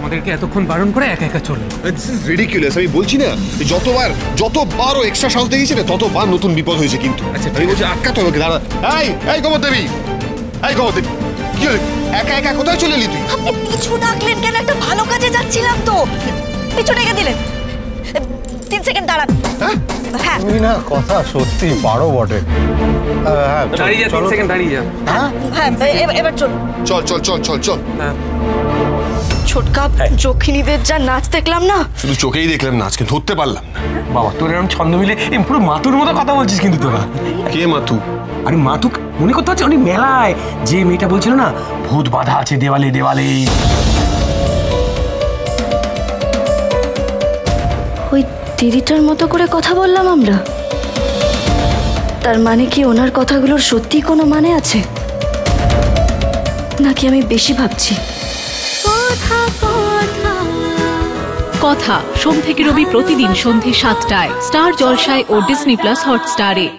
আমাদেরকে এতক্ষণ বারণ করে একা একা চলে দিস ইজ রিডিকুলাস আমি বলছি না যতবার যতবার ও এক্সট্রা সাহস দেখিয়েছে না ততবার নতুন বিপদ হয়েছে কিন্তু। আচ্ছা, আমি বলছি আটকাতে হবে দাঁড়া। এই এই গোবর দেবী এই গোবর দেবী কি হলো? একা একা কোথায় চলে এলি তুই? আপনি পিছু ডাকলেন কেন? একটা ভালো কাজে যাচ্ছিলাম তো। পিছু ডেকে দিলেন। তিন সেকেন্ড দাঁড়ান। হ্যাঁ? হ্যাঁ। তুমি না কথা সত্যি পারো বটে। হ্যাঁ দাঁড়িয়ে যা তিন সেকেন্ড দাঁড়িয়ে যা। হ্যাঁ হ্যাঁ এবার চলুন। চল চল চল চল চল। হ্যাঁ। ছোটকা যক্ষিণীদের যা নাচ দেখলাম না? শুধু চোখেই দেখলাম না আজকে ধরতে পারলাম না। বাবা তোর এরকম ছন্দ মিলে পুরো মাতুর মতো কথা বলছিস কিন্তু তোরা। কে মাথু আরে মাতুক মনে করতে হচ্ছে অনেক মেলায়। যে মেয়েটা বলছিল না ভূত বাধা আছে দেওয়ালে দেওয়ালে। ওই দিদিটার মতো করে কথা বললাম আমরা। তার মানে কি ওনার কথাগুলোর সত্যি কোনো মানে আছে? নাকি আমি বেশি ভাবছি? কথা। সোম থেকে রবি প্রতিদিন সন্ধে সাতটায়। স্টার জলসায় ও ডিসনি প্লাস হটস্টারে।